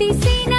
ती सीने